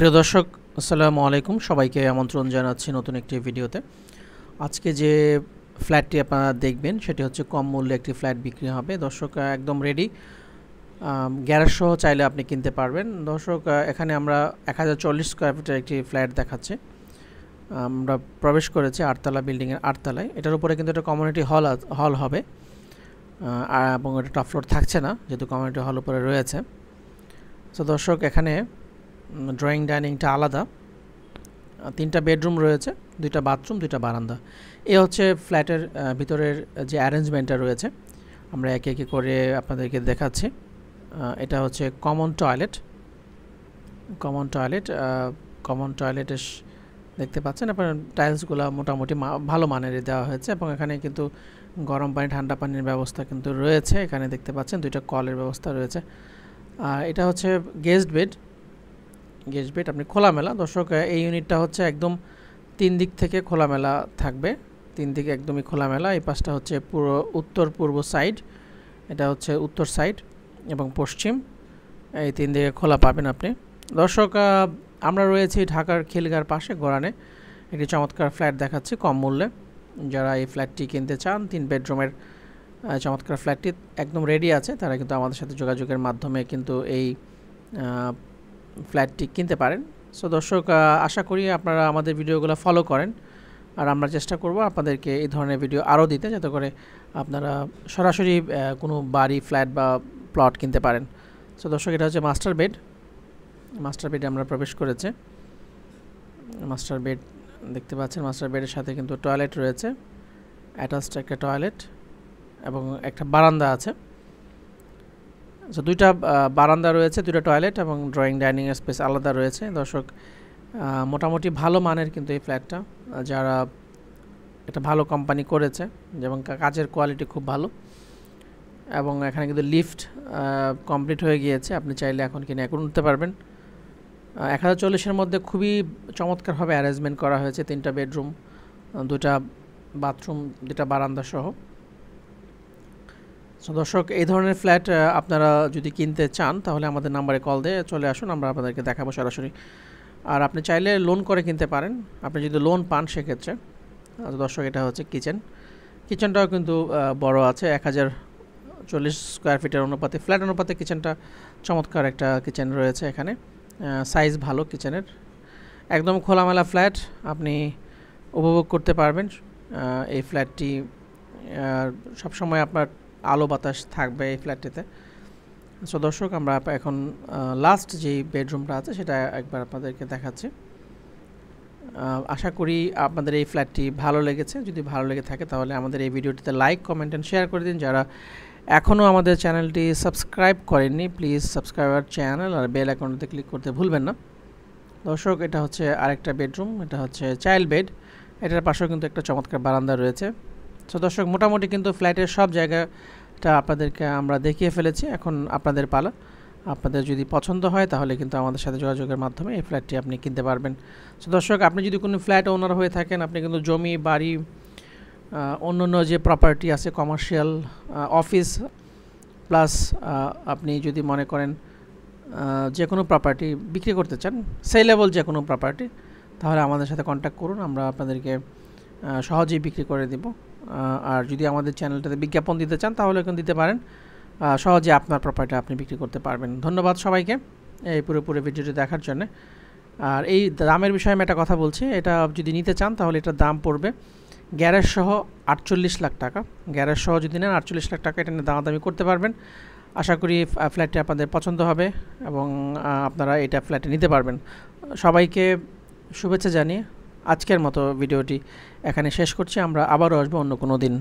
প্রিয় দর্শক, আসসালামু আলাইকুম। সবাইকে আমন্ত্রণ জানাচ্ছি নতুন একটি ভিডিওতে। আজকে যে ফ্ল্যাটটি আপনারা দেখবেন, সেটি হচ্ছে কম মূল্যে একটি ফ্ল্যাট বিক্রি হবে। দর্শক একদম রেডি গ্যারেজ সহ চাইলে আপনি কিনতে পারবেন। দর্শক এখানে আমরা এক হাজার চল্লিশ স্কোয়ার ফিটের একটি ফ্ল্যাট দেখাচ্ছে। আমরা প্রবেশ করেছি আটতলা বিল্ডিংয়ের আটতলায়। এটার উপরে কিন্তু একটা কমিউনিটি হল হল হবে। এবং এটা টপ ফ্লোর থাকছে না, যেহেতু কমিউনিটি হল উপরে রয়েছে। তো দর্শক, এখানে ড্রয়িং ডাইনিংটা আলাদা। তিনটা বেডরুম রয়েছে, দুইটা বাথরুম দুইটা বারান্দা। এ হচ্ছে ফ্ল্যাটের ভিতরের যে অ্যারেঞ্জমেন্টটা রয়েছে, আমরা একে একে করে আপনাদেরকে দেখাচ্ছি। এটা হচ্ছে common toilet common toilet common টয়লেটের দেখতে পাচ্ছেন আপনার টাইলসগুলো মোটামুটি ভালো মানের দেওয়া হয়েছে এবং এখানে কিন্তু গরম পানি, ঠান্ডা পানির ব্যবস্থা কিন্তু রয়েছে। এখানে দেখতে পাচ্ছেন দুইটা কলের ব্যবস্থা রয়েছে। আর এটা হচ্ছে গেস্ট বেড গেস্ট বেড, আপনি খোলামেলা। দর্শক এই ইউনিটটা হচ্ছে একদম তিন দিক থেকে খোলামেলা থাকবে। তিন দিকে একদমই খোলামেলা। এই পাশটা হচ্ছে পুরো উত্তর পূর্ব সাইড এটা হচ্ছে উত্তর সাইড এবং পশ্চিম। এই তিন দিকে খোলা পাবেন আপনি। দর্শক আমরা রয়েছি ঢাকার খিলগার পাশে, গোড়ানে। একটি চমৎকার ফ্ল্যাট দেখাচ্ছি কম মূল্যে। যারা এই ফ্ল্যাটটি কিনতে চান, তিন বেডরুমের চমৎকার ফ্ল্যাটটি একদম রেডি আছে। তারা কিন্তু আমাদের সাথে যোগাযোগের মাধ্যমে কিন্তু এই ফ্ল্যাটটি কিনতে পারেন। সো দর্শক আশা করি আপনারা আমাদের ভিডিওগুলো ফলো করেন। আর আমরা চেষ্টা করব আপনাদেরকে এই ধরনের ভিডিও আরও দিতে, যাতে করে আপনারা সরাসরি কোনো বাড়ি, ফ্ল্যাট বা প্লট কিনতে পারেন। সো দর্শক, এটা হচ্ছে মাস্টার বেড মাস্টার বেডে আমরা প্রবেশ করেছে। মাস্টার বেড দেখতে পাচ্ছেন মাস্টার বেডের সাথে কিন্তু টয়লেট রয়েছে। অ্যাটাচড একটা টয়লেট এবং একটা বারান্দা আছে। আচ্ছা দুইটা বারান্দা রয়েছে, দুইটা টয়লেট এবং ড্রয়িং ডাইনিং স্পেস আলাদা রয়েছে। দর্শক মোটামুটি ভালো মানের কিন্তু এই ফ্ল্যাটটা যারা একটা ভালো কোম্পানি করেছে যেমন কাজের কোয়ালিটি খুব ভালো এবং এখানে কিন্তু লিফট কমপ্লিট হয়ে গিয়েছে। আপনি চাইলে এখন কিনে এখন উঠতে পারবেন। এক হাজার চল্লিশের মধ্যে খুবই চমৎকারভাবে অ্যারেঞ্জমেন্ট করা হয়েছে তিনটা বেডরুম দুটা বাথরুম দুটা বারান্দা সহ। সো দর্শক, এই ধরনের ফ্ল্যাট আপনারা যদি কিনতে চান, তাহলে আমাদের নাম্বারে কল দিয়ে চলে আসুন, আমরা আপনাদেরকে দেখাবো সরাসরি। আর আপনি চাইলে লোন করে কিনতে পারেন। আপনি যদি লোন পান, সেক্ষেত্রে দর্শক, এটা হচ্ছে কিচেন কিচেনটাও কিন্তু বড় আছে, এক হাজার চল্লিশ স্কোয়ার ফিটের অনুপাতে। ফ্ল্যাট অনুপাতে কিচেনটা চমৎকার একটা কিচেন রয়েছে এখানে। সাইজ ভালো কিচেনের একদম খোলামেলা ফ্ল্যাট আপনি উপভোগ করতে পারবেন। এই ফ্ল্যাটটি সবসময় আপনার আলো বাতাস থাকবে এই ফ্ল্যাটটিতে। সো দর্শক, আমরা এখন লাস্ট যে বেডরুমটা আছে, সেটা একবার আপনাদেরকে দেখাচ্ছি। আশা করি আপনাদের এই ফ্ল্যাটটি ভালো লেগেছে। যদি ভালো লেগে থাকে, তাহলে আমাদের এই ভিডিওটিতে লাইক কমেন্ট অ্যান্ড শেয়ার করে দিন। যারা এখনও আমাদের চ্যানেলটি সাবস্ক্রাইব করেননি প্লিজ সাবস্ক্রাইবার চ্যানেল আর বেল অ্যাকাউন্টে ক্লিক করতে ভুলবেন না। দর্শক, এটা হচ্ছে আরেকটা বেডরুম, এটা হচ্ছে চাইল্ড বেড এটার পাশেও কিন্তু একটা চমৎকার বারান্দা রয়েছে। সো দর্শক, মোটামুটি কিন্তু ফ্ল্যাটের সব জায়গাটা আপনাদেরকে আমরা দেখিয়ে ফেলেছি। এখন আপনাদের পালা। আপনাদের যদি পছন্দ হয় তাহলে কিন্তু আমাদের সাথে যোগাযোগের মাধ্যমে এই ফ্ল্যাটটি আপনি কিনতে পারবেন। সো দর্শক, আপনি যদি কোনো ফ্ল্যাট ওনার হয়ে থাকেন, আপনি কিন্তু জমি, বাড়ি অন্য অন্য যে প্রপার্টি আছে কমার্শিয়াল অফিস প্লাস আপনি যদি মনে করেন যে কোনো প্রপার্টি বিক্রি করতে চান সেই লেভেল যে কোনো প্রপার্টি তাহলে আমাদের সাথে কন্ট্যাক্ট করুন। আমরা আপনাদেরকে সহজেই বিক্রি করে দেব। আর যদি আমাদের চ্যানেলটাতে বিজ্ঞাপন দিতে চান, তাহলে এখন দিতে পারেন। সহজে আপনার প্রপার্টি আপনি বিক্রি করতে পারবেন। ধন্যবাদ সবাইকে এই পুরোপুরি ভিডিওটি দেখার জন্য। আর এই দামের বিষয়ে আমি একটা কথা বলছি, এটা যদি নিতে চান, তাহলে এটার দাম পড়বে গ্যারেজ সহ আটচল্লিশ লাখ টাকা। গ্যারেজ সহ যদি নেন, আটচল্লিশ লাখ টাকা এটা নিয়ে দামাদামি করতে পারবেন। আশা করি ফ্ল্যাটটি আপনাদের পছন্দ হবে এবং আপনারা এটা ফ্ল্যাটে নিতে পারবেন। সবাইকে শুভেচ্ছা জানিয়ে আজকের মতো ভিডিওটি এখানে শেষ করছি। আমরা আবারও আসব অন্য কোনো দিন।